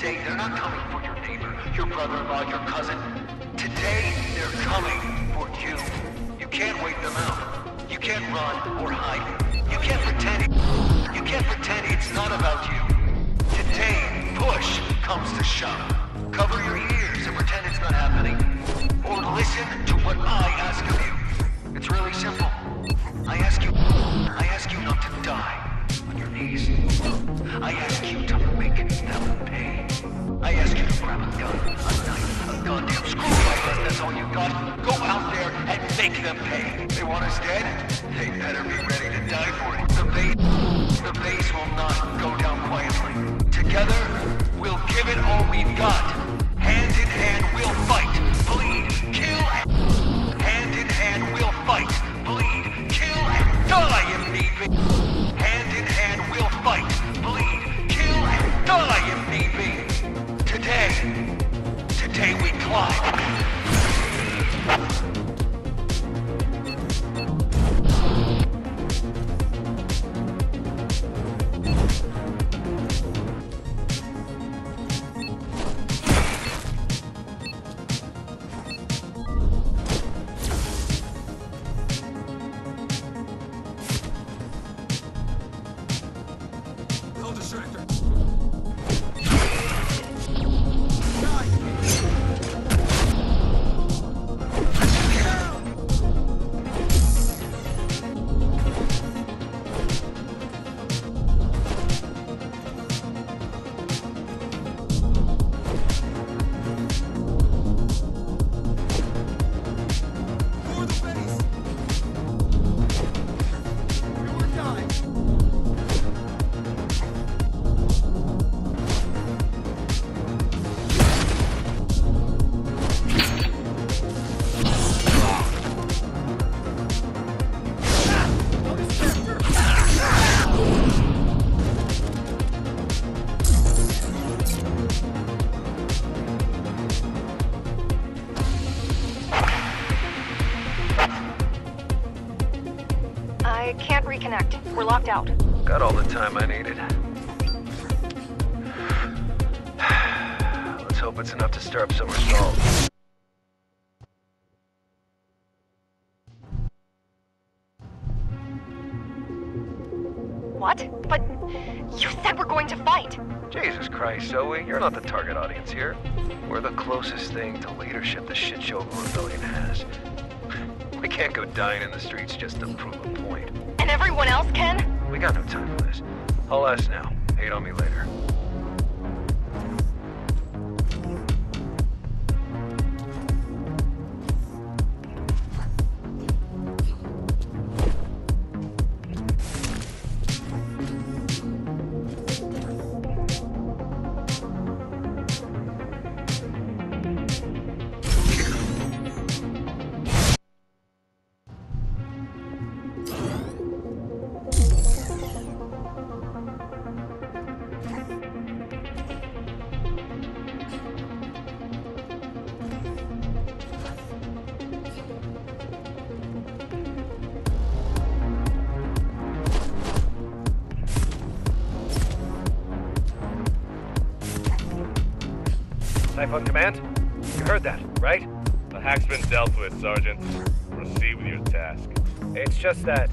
Today they're not coming for your neighbor, your brother-in-law, your cousin. Today they're coming for you. You can't wait them out. You can't run or hide. You can't pretend. You can't pretend it's not about you. Today, push comes to shove. Cover your ears and pretend it's not happening. Or listen to what I ask of you. It's really simple. I ask you, I ask you not to die on your knees. I ask you to make them pay. I ask you to grab a gun, a knife, a goddamn screwdriver. That's all you got. Go out there and make them pay. They want us dead? They better be ready to die for it. The base, the base will not go down quietly. Together, we'll give it all we've got. Hand in hand, we'll fight, bleed, kill, and... Hand in hand, we'll fight, bleed, kill, and die if. Out. Got all the time I needed. Let's hope it's enough to stir up some resolve. What? But you said we're going to fight. Jesus Christ, Zoe, you're not the target audience here. We're the closest thing to leadership the shitshow of a rebellion has. We can't go dying in the streets just to prove a point. Everyone else can? We got no time for this. I'll ask now. Hate on me later. Typhon Command? You heard that, right? The hack's been dealt with, Sergeant. Proceed with your task. It's just that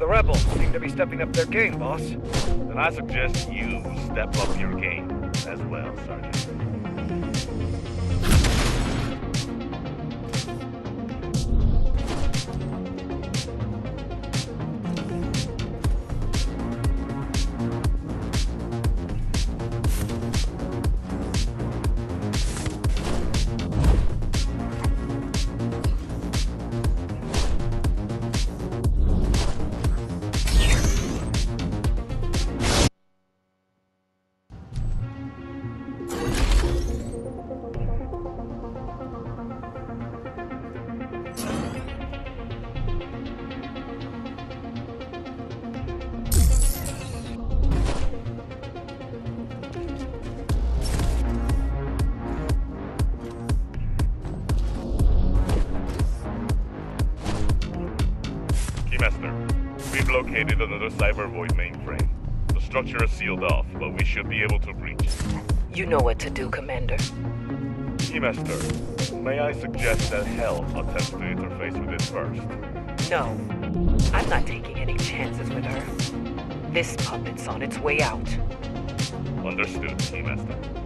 the rebels seem to be stepping up their game, boss. Then I suggest you step up your game as well, Sergeant. Keymaster, another Cyber Void mainframe. The structure is sealed off, but we should be able to breach it. You know what to do, Commander. Master, may I suggest that Hel attempts to interface with it first? No, I'm not taking any chances with her. This puppet's on its way out. Understood, Master.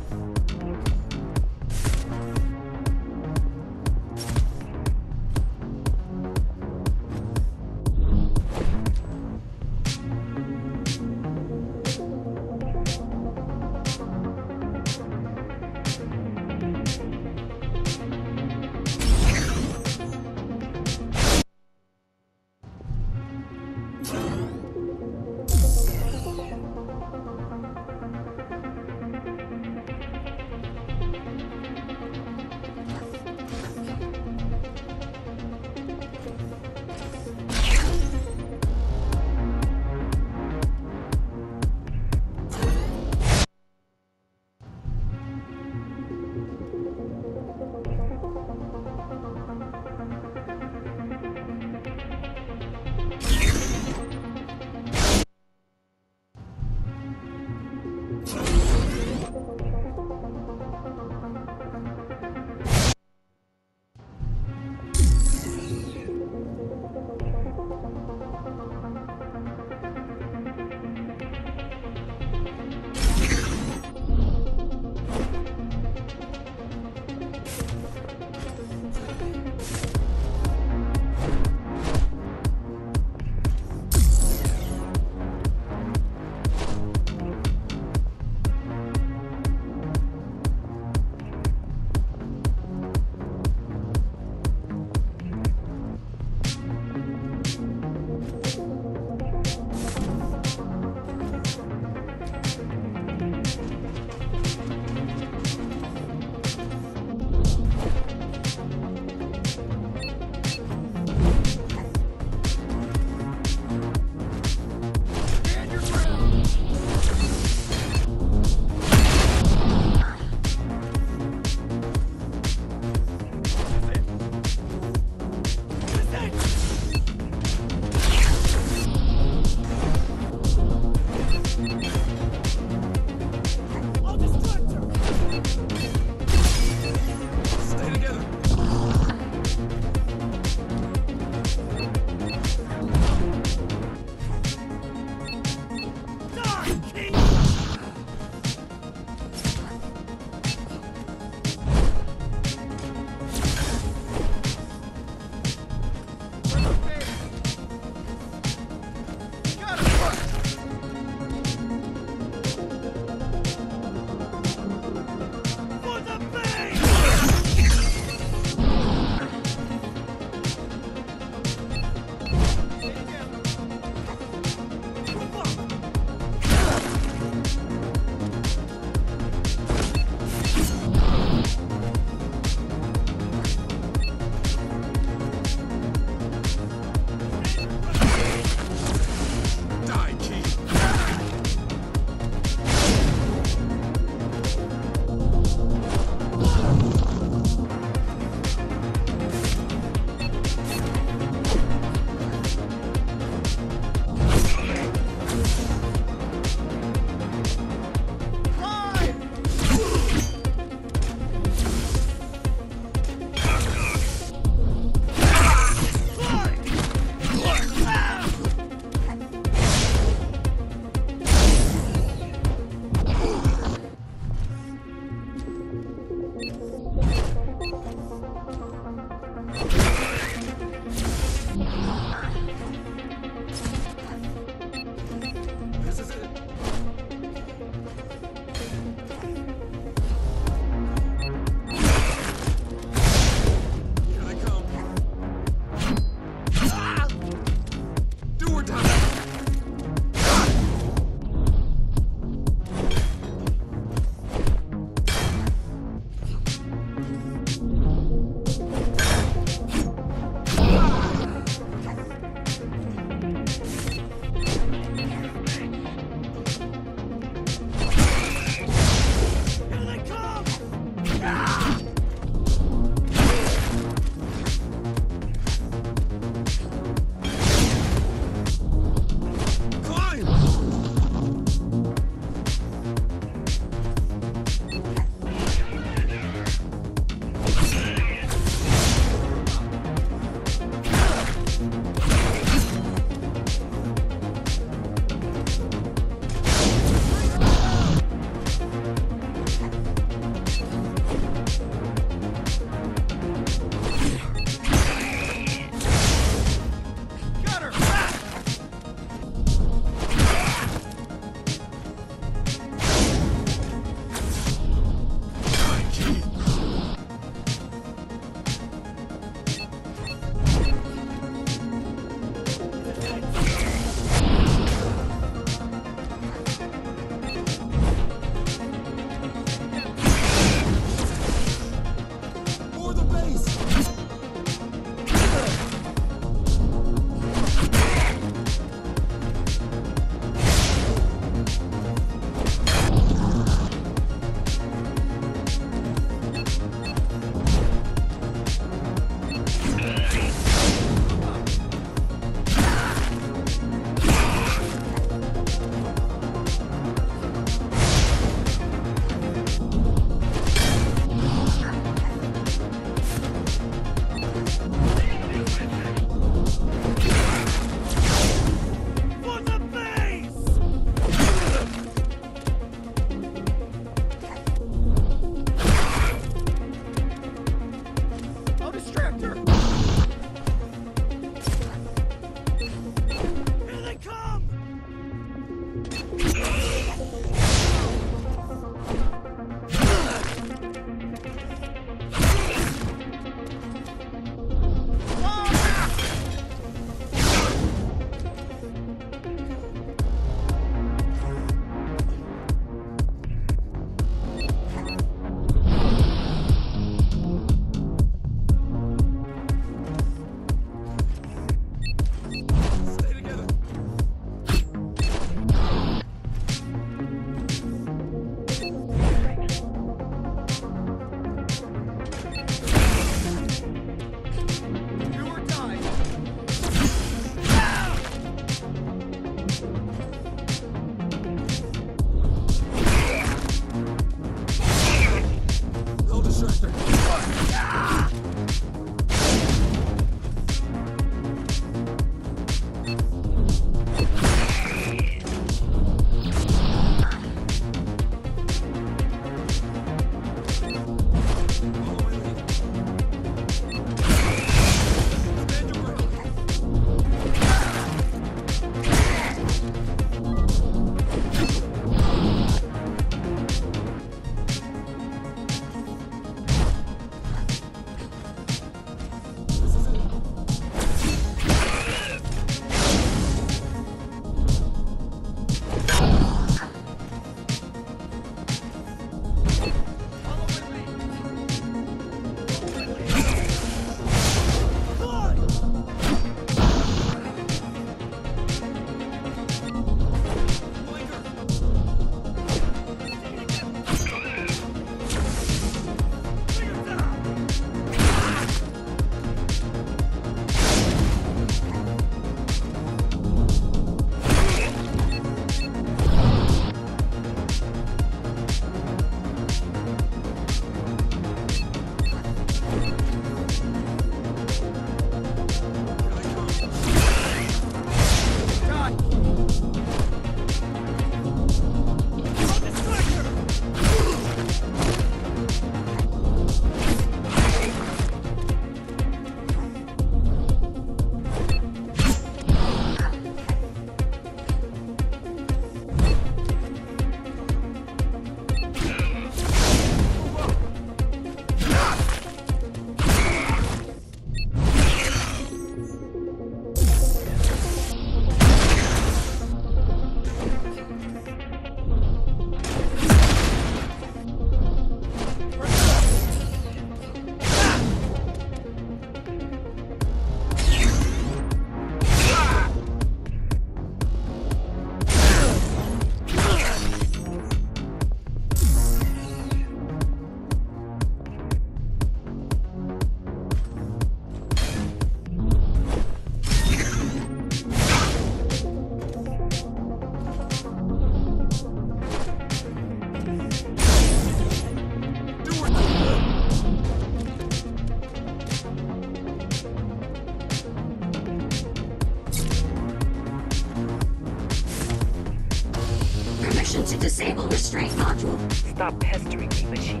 Stop pestering me, machine.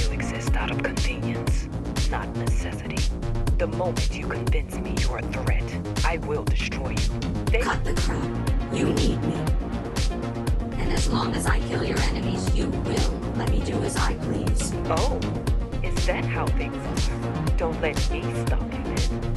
You exist out of convenience, not necessity. The moment you convince me you're a threat, I will destroy you. Then Cut the crap. You need me. And as long as I kill your enemies, you will let me do as I please. Oh, is that how things are? Don't let me stop you then.